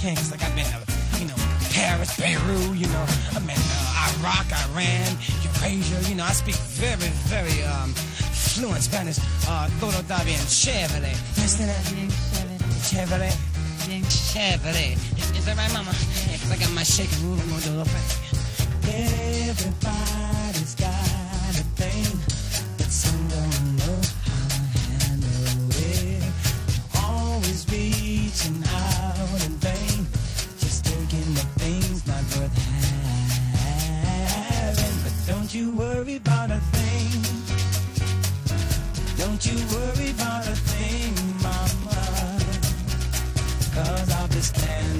campus. Like I've been to, you know, Paris, Beirut, you know, I've been to uh, Iraq, Iran, Eurasia, you know, I speak very, very um, fluent Spanish. Uh, todo está bien chévere. Bien chévere. Bien chévere. Is, is that right, mama? Yes, I got my shaking room on the Everybody. Don't you worry about a thing. Don't you worry about a thing, mama. Cause I'll be standing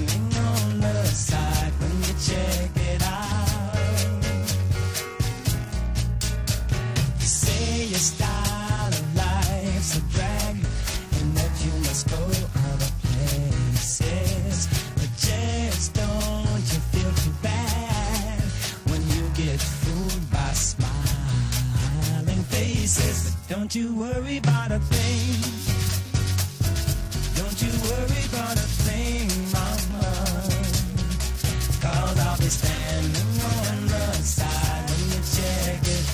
don't you worry about a thing. Don't you worry about a thing, mama. Cause I'll be standing on the side when you check it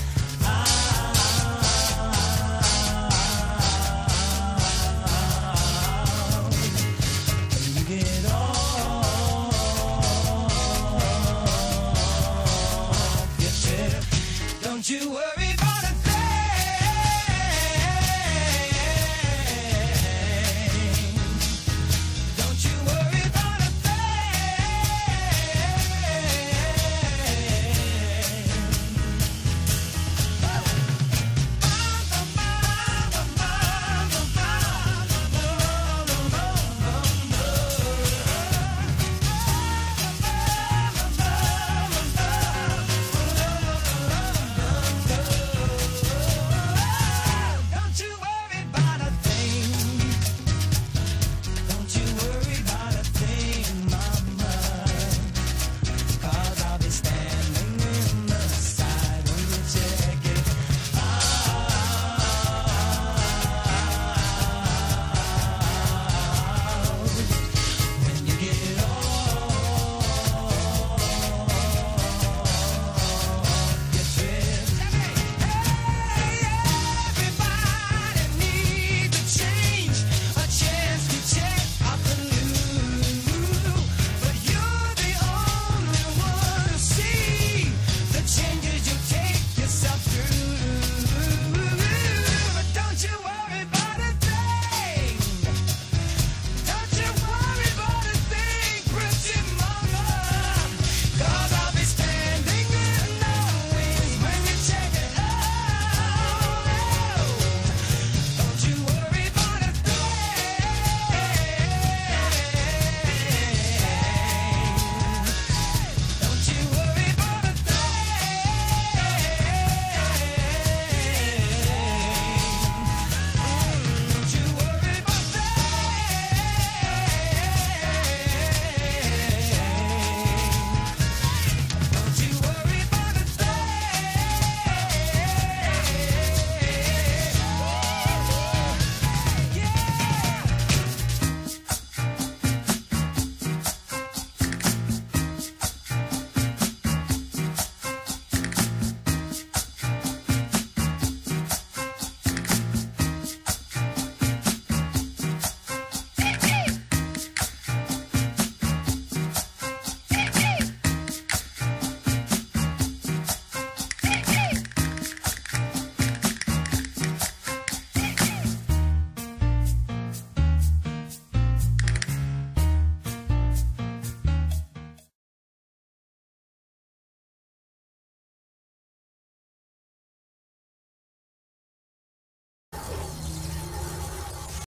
out. When you get off your chair, don't you worry.